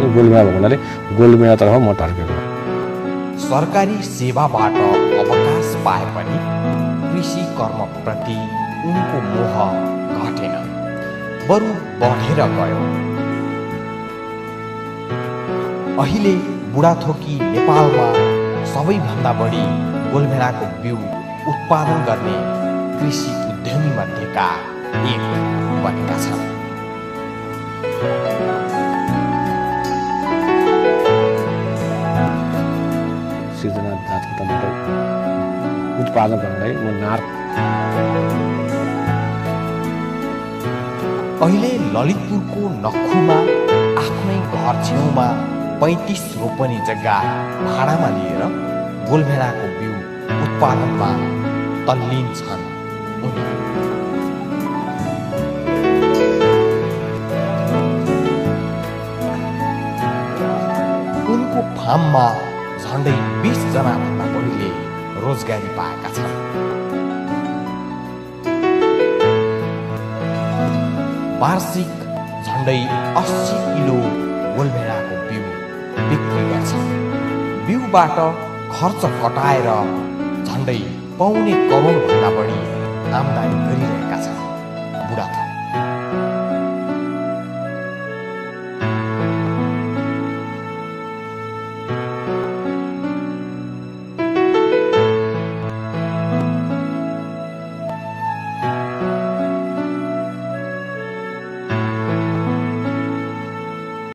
अनि गोलमेला भएको हुनाले गोलमेलातर्फ म ढल्केको सरकारी सेवाबाट अवकाश पाए पनि कृषि कर्मप्रति उनको मोह घटेन। बरु बढेर गयो। अहिले बुढाथोकी नेपालमा सबैभन्दा बढी गोलभेडाको बिउ उत्पादन गर्ने कृषि उद्यमी मध्येका एक बनेका छन्। उत्पादन गर्नलाई म नार अहिले ललितपुरको नखुमा आफ्नै घर छेउमा पैँतिस रोपनी जग्गा भाडामा लिएर गोलभेडाको बिउ उत्पादनमा तल्लीन छन् उनी। उनको फार्ममा झन्डै बिसजनाभन्दा बढीले रोजगारी पाएका छन् वार्षिक झन्डै अस्सी किलो गोलभेडाको बिउ बिक्री गर्छ बिउबाट खर्च कटाएर झन्डै पाउने करोडभन्दा बढी आम्दानी गरिरहेका छन्